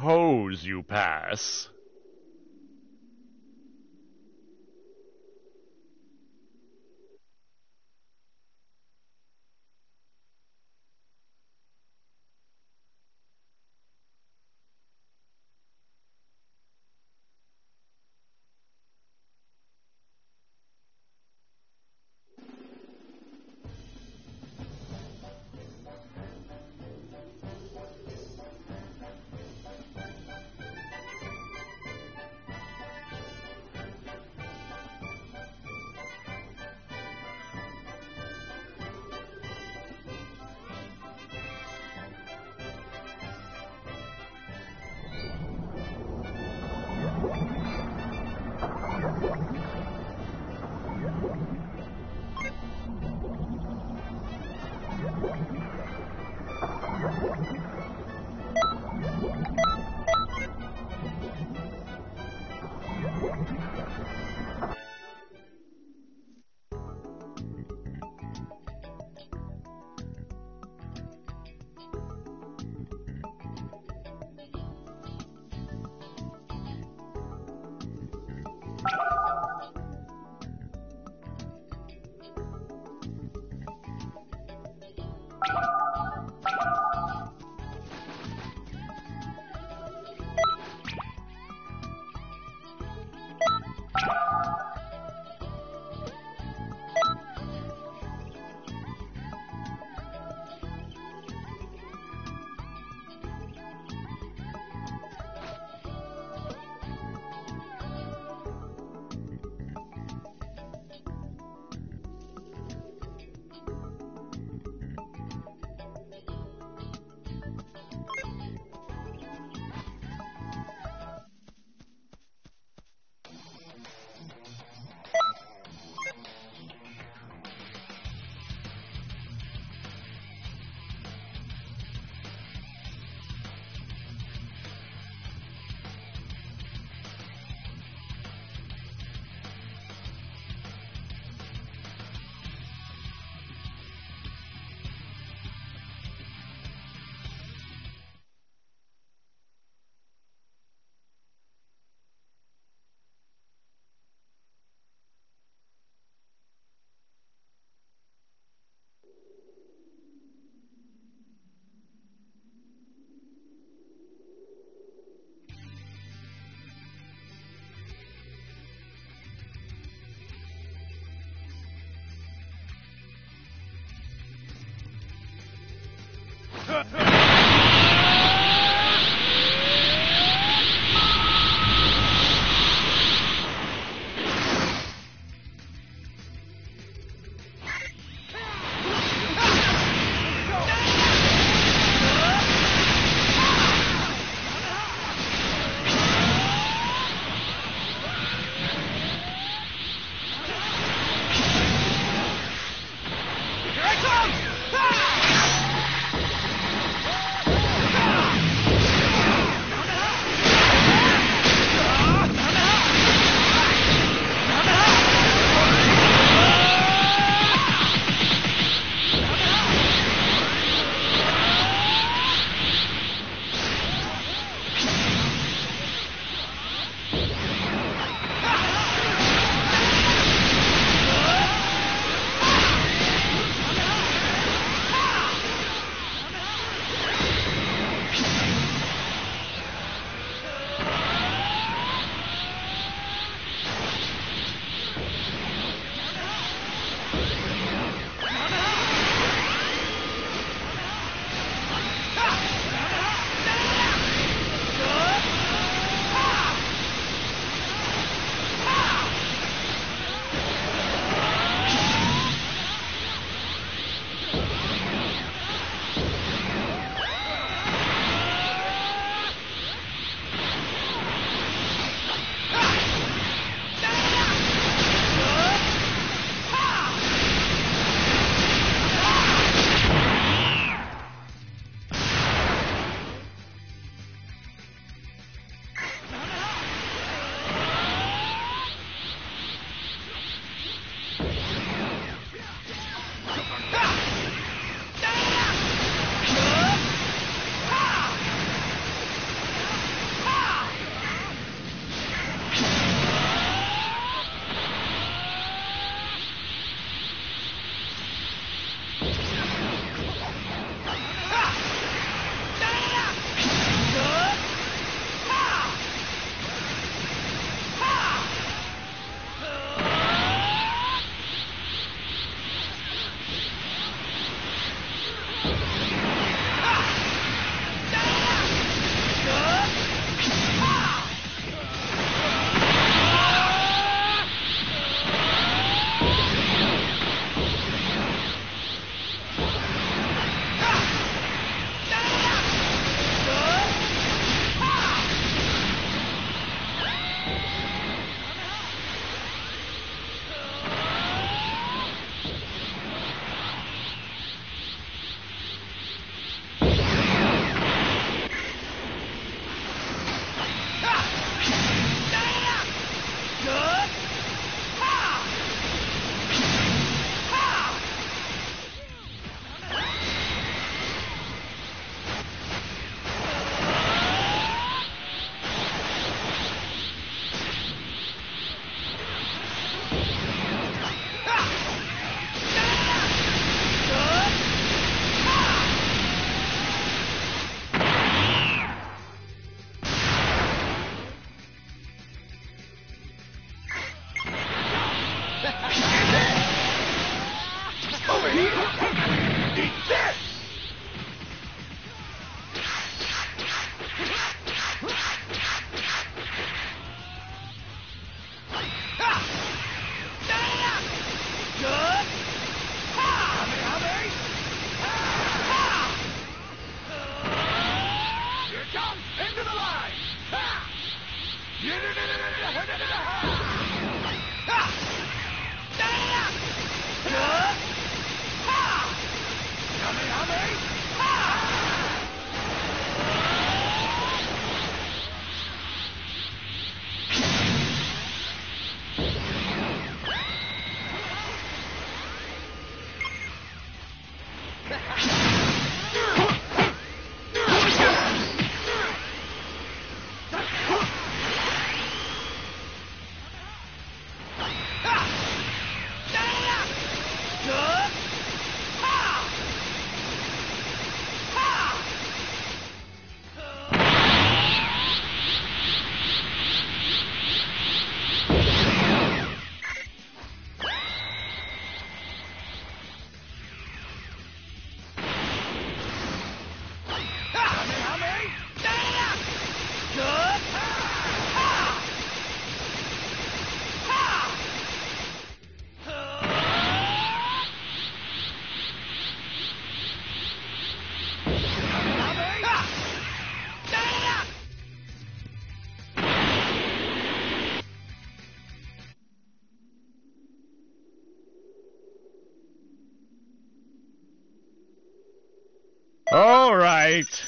suppose you pass. America.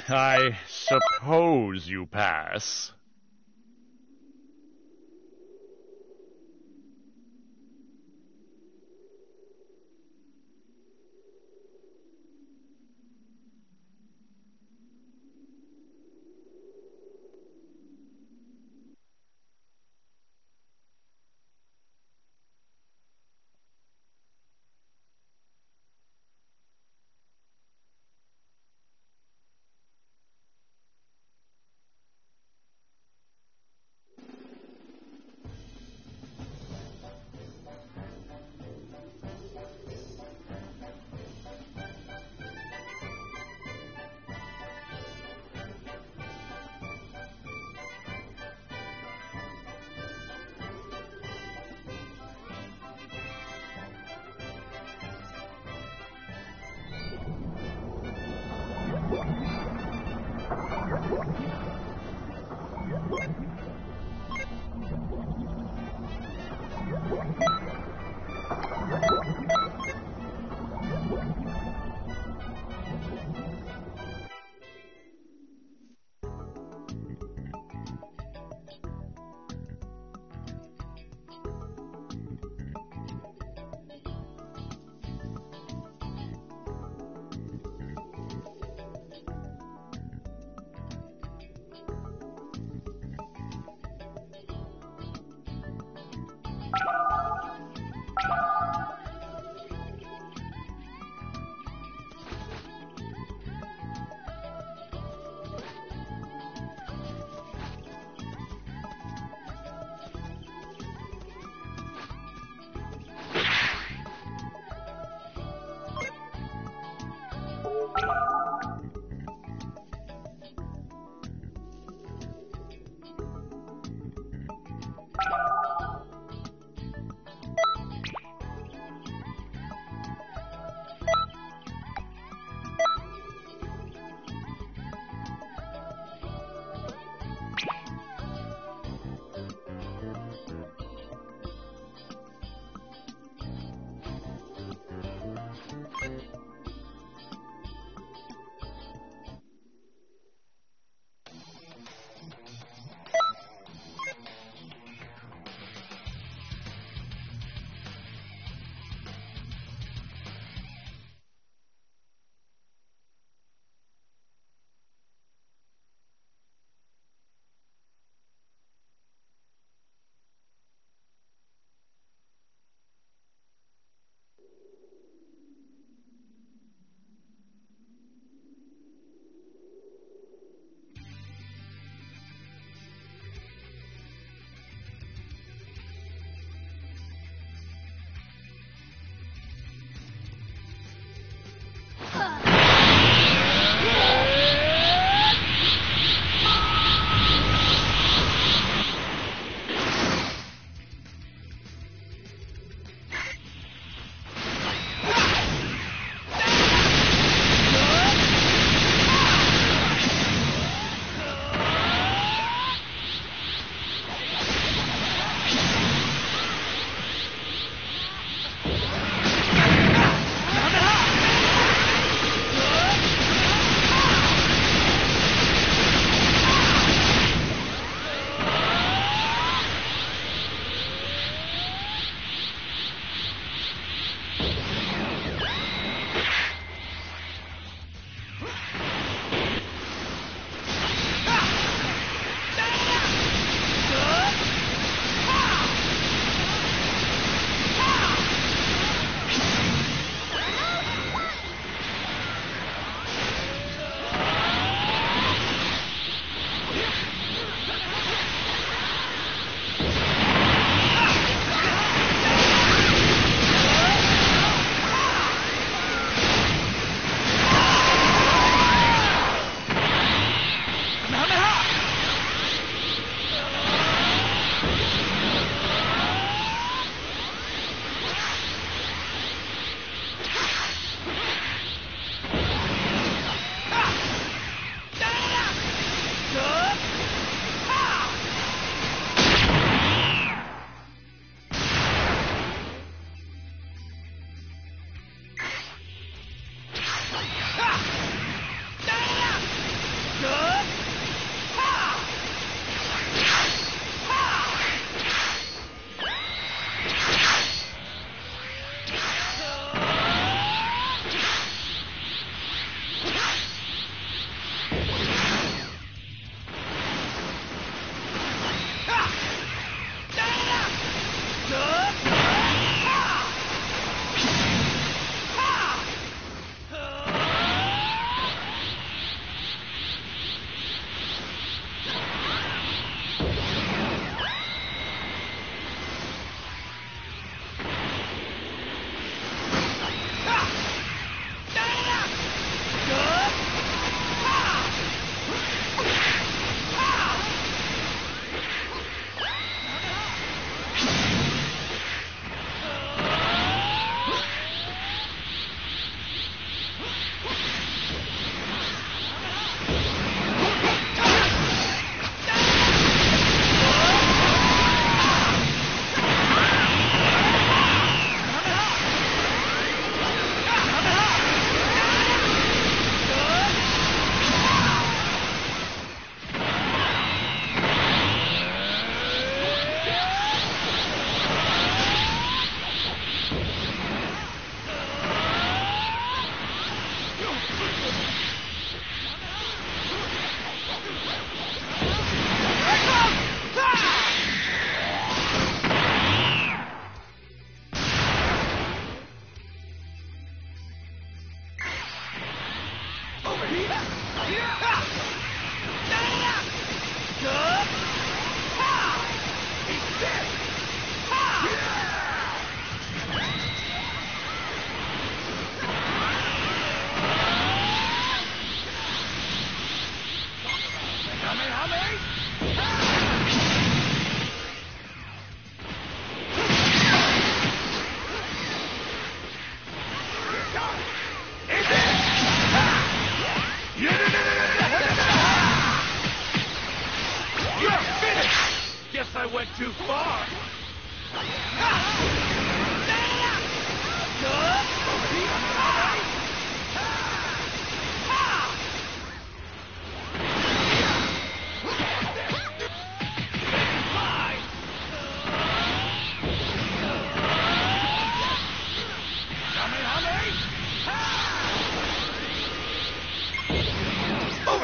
I suppose you pass.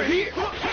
起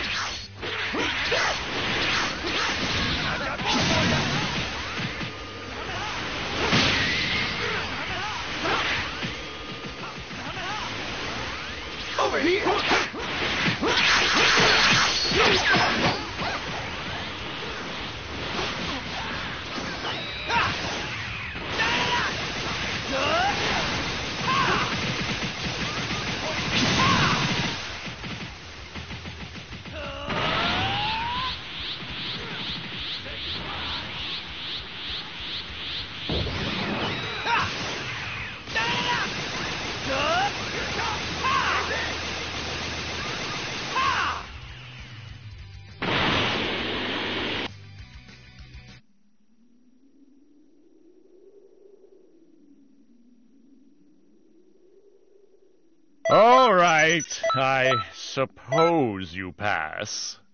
you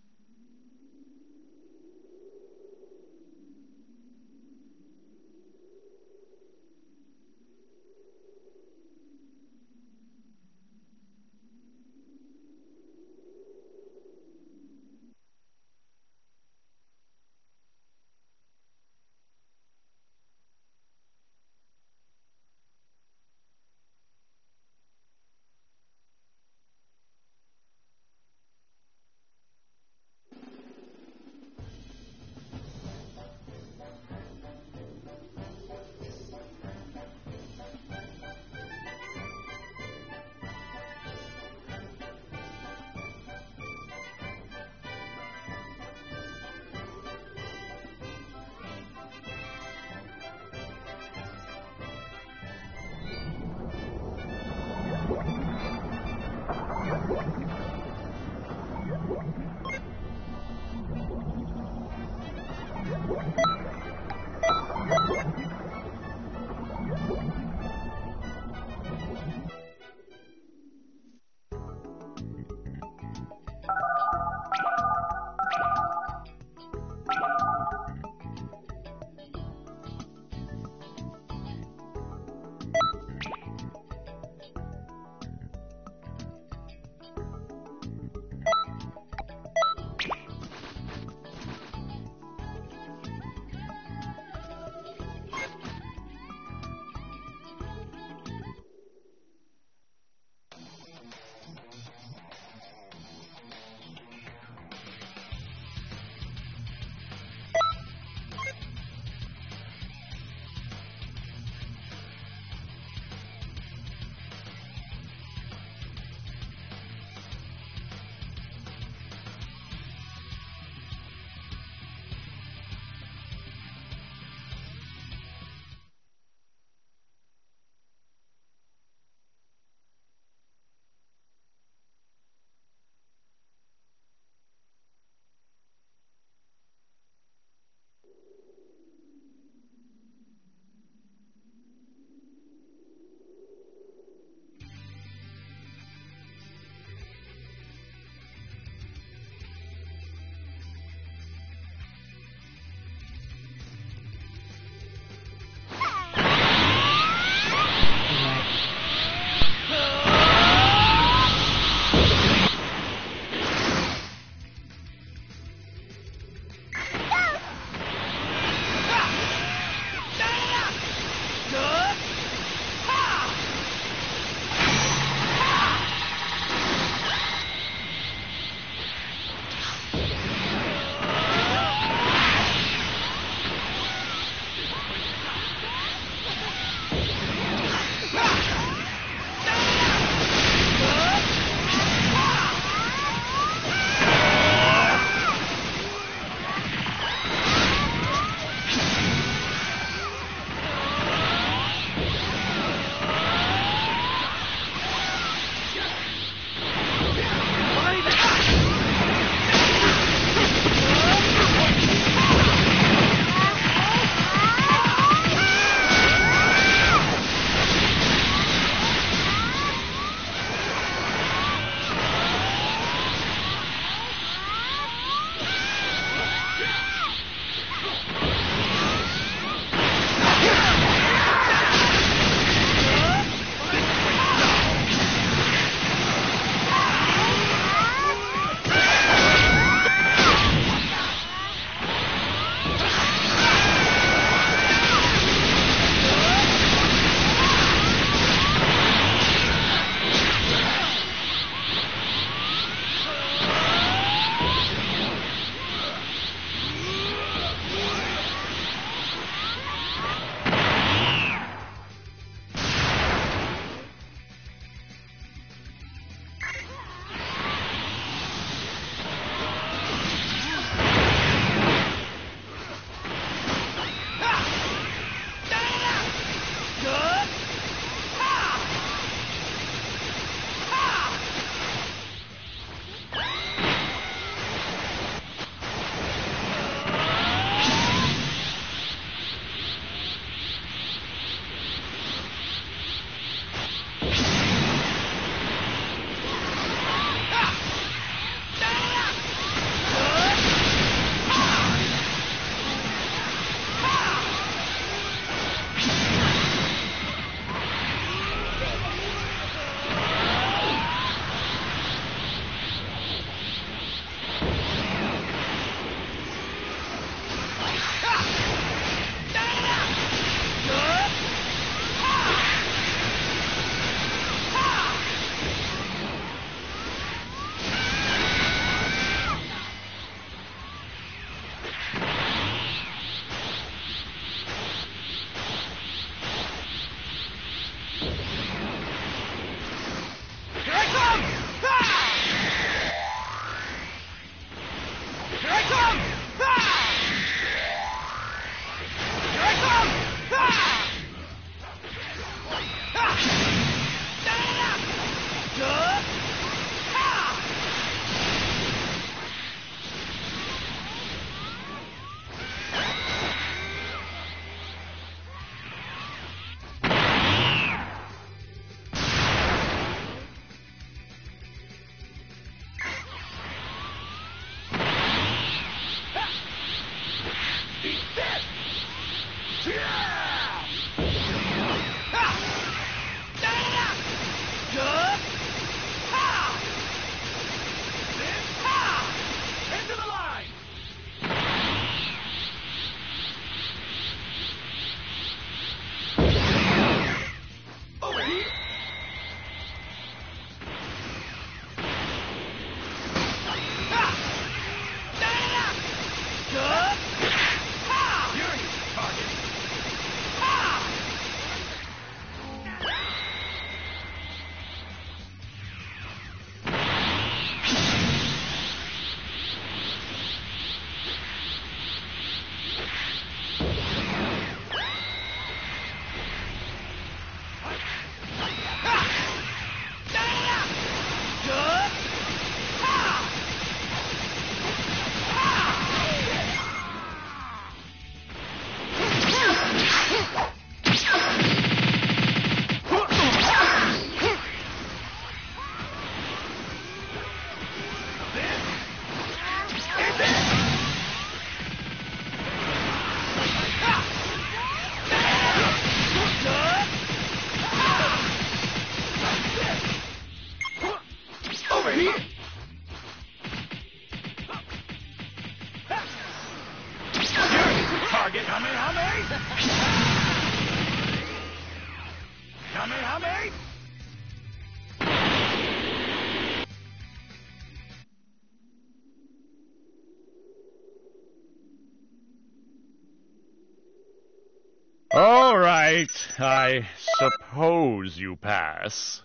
suppose you pass.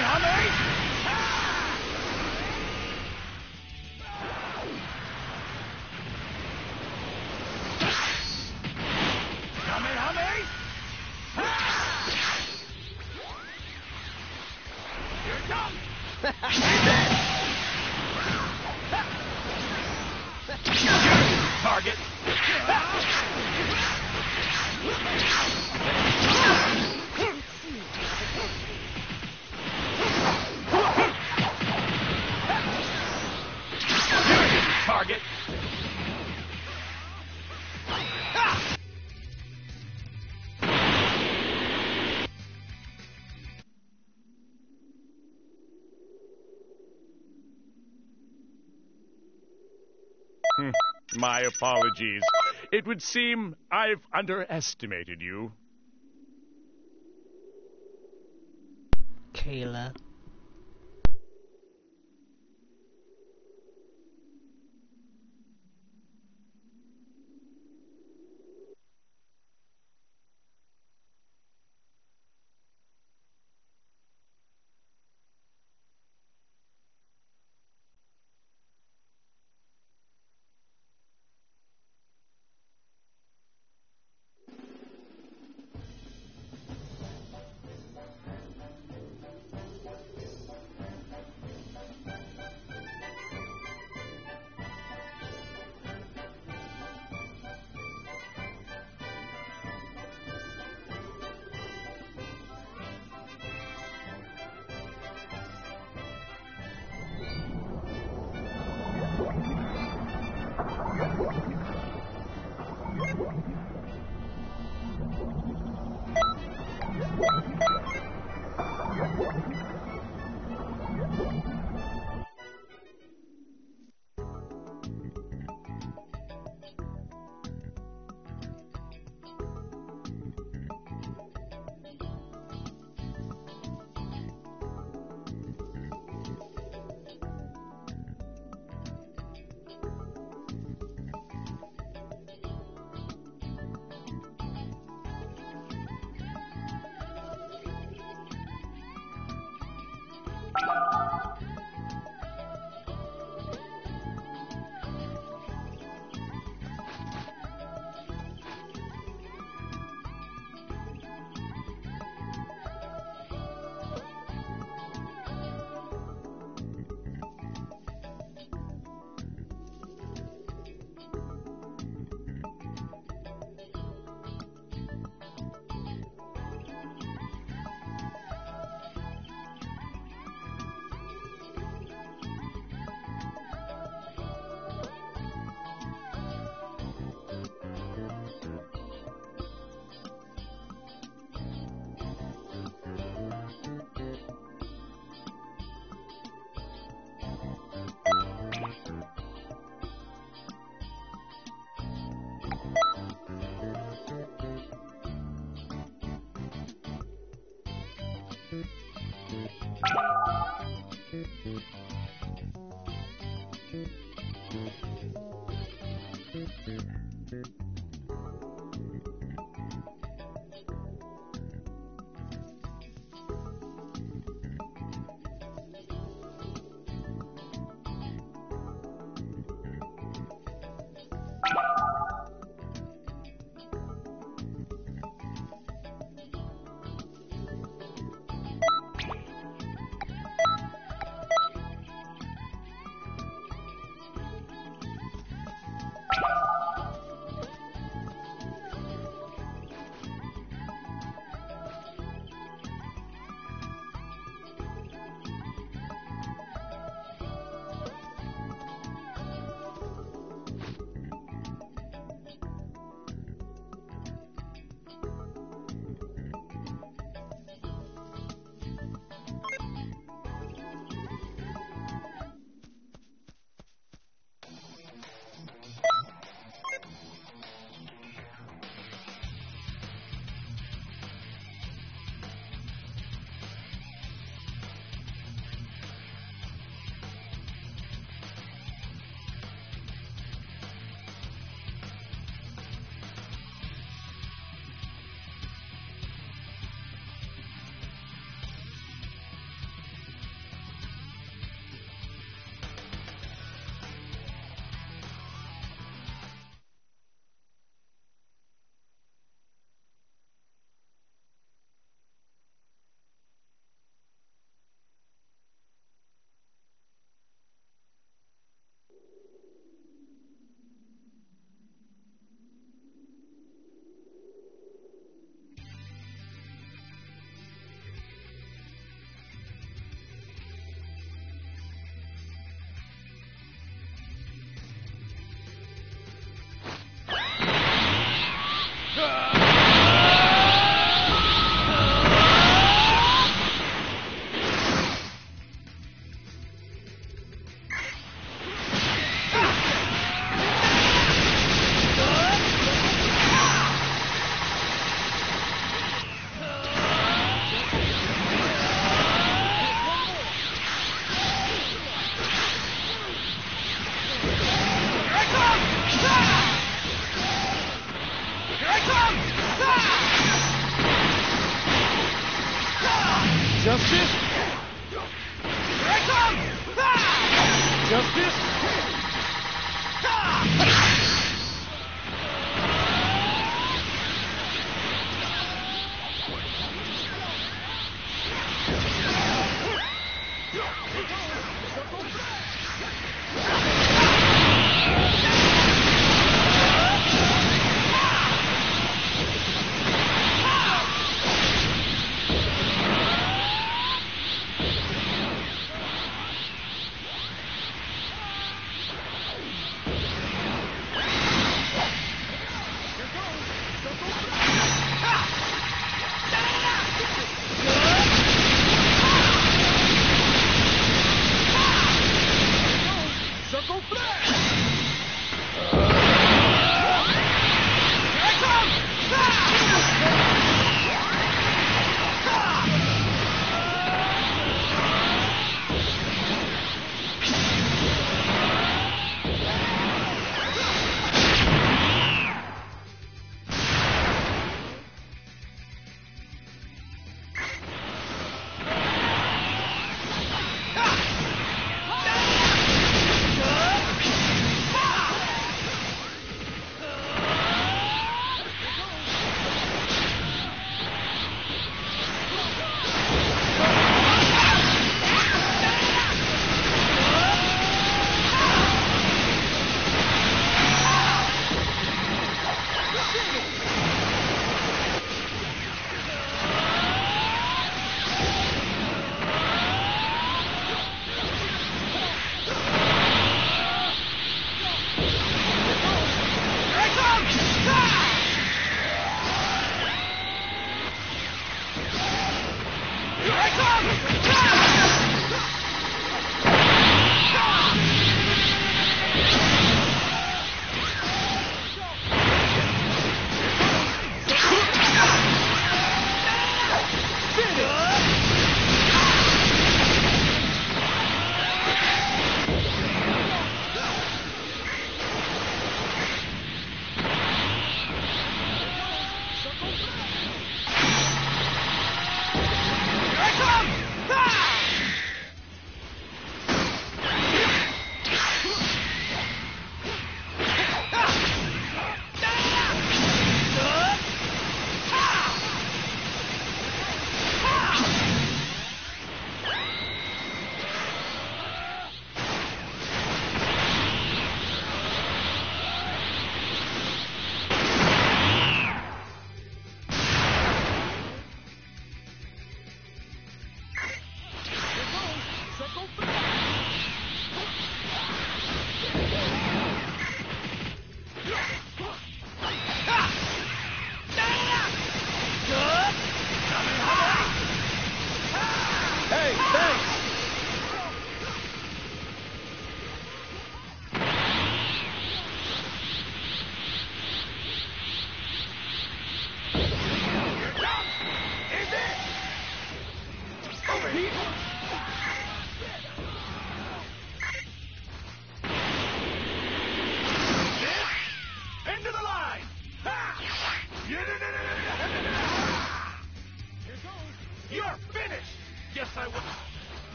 Halley! My apologies. It would seem I've underestimated you. Kayla.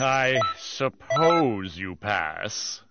I suppose you pass.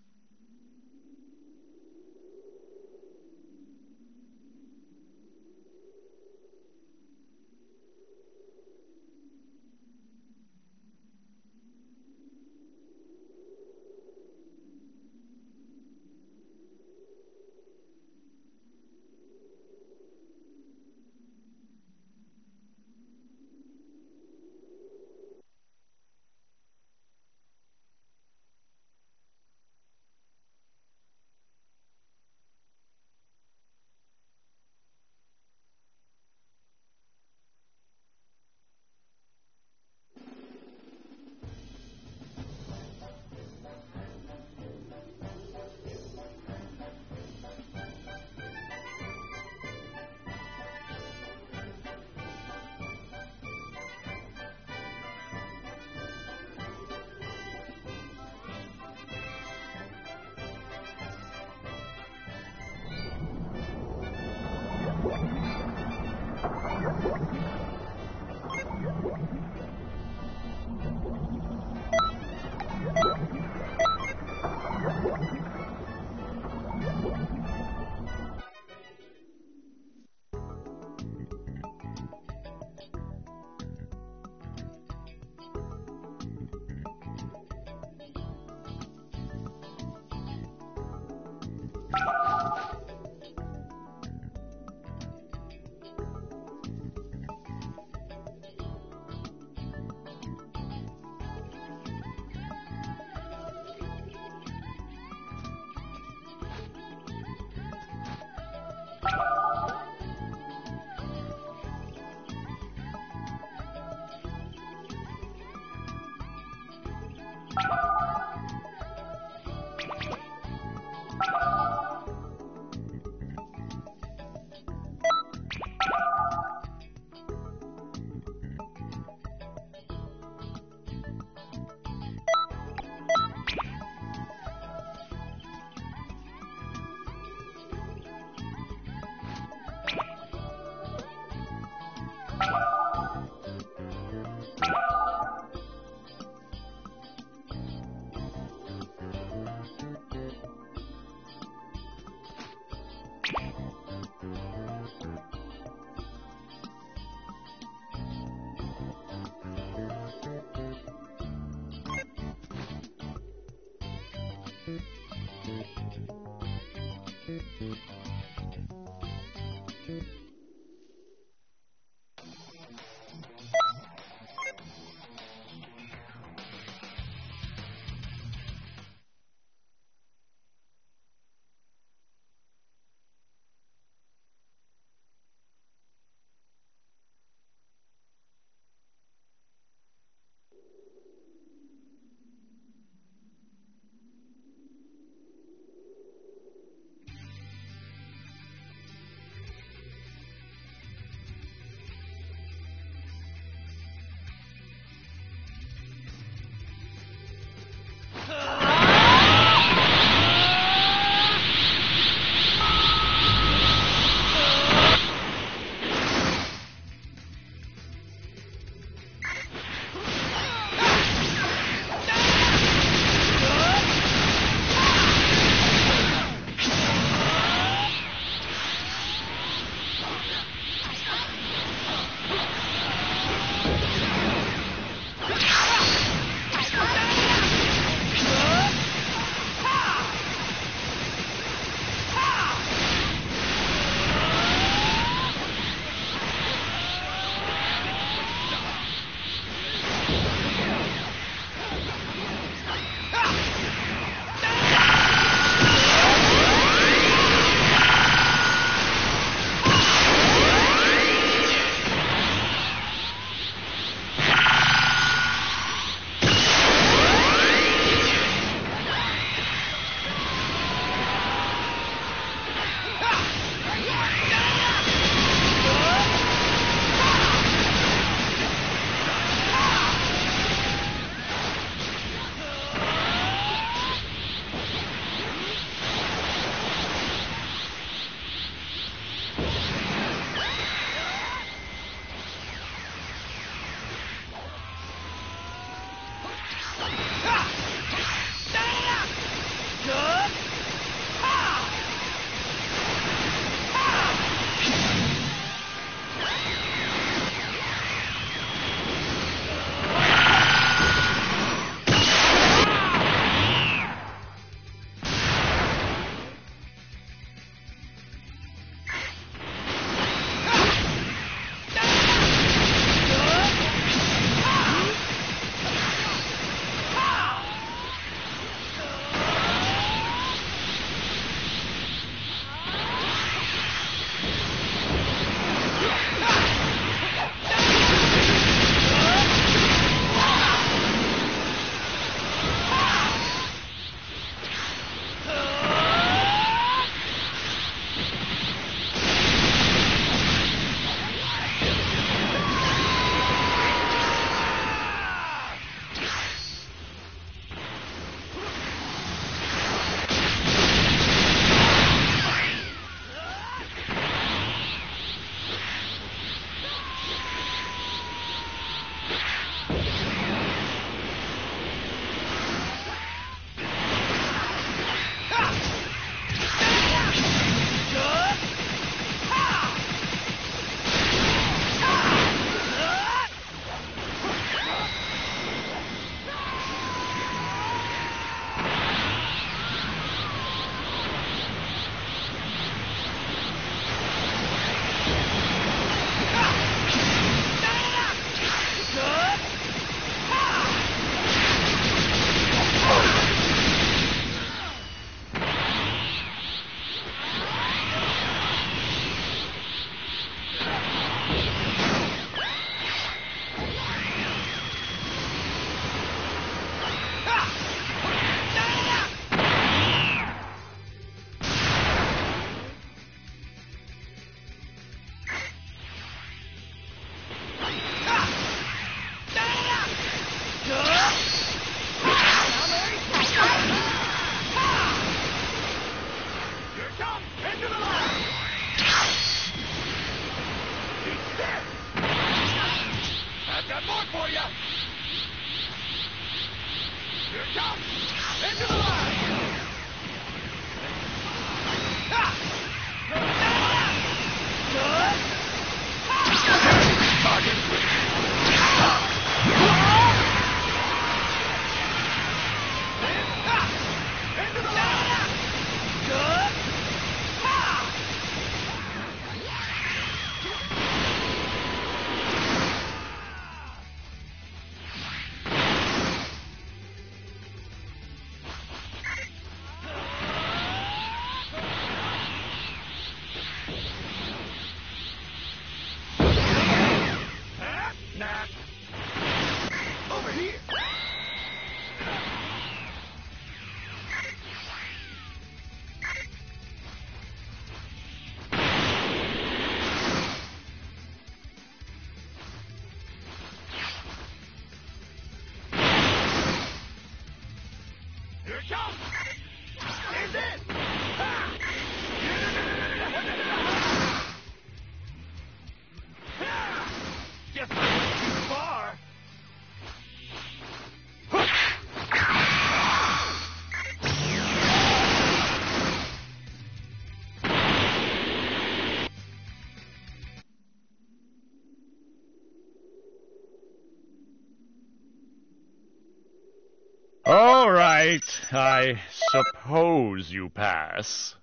I suppose you pass.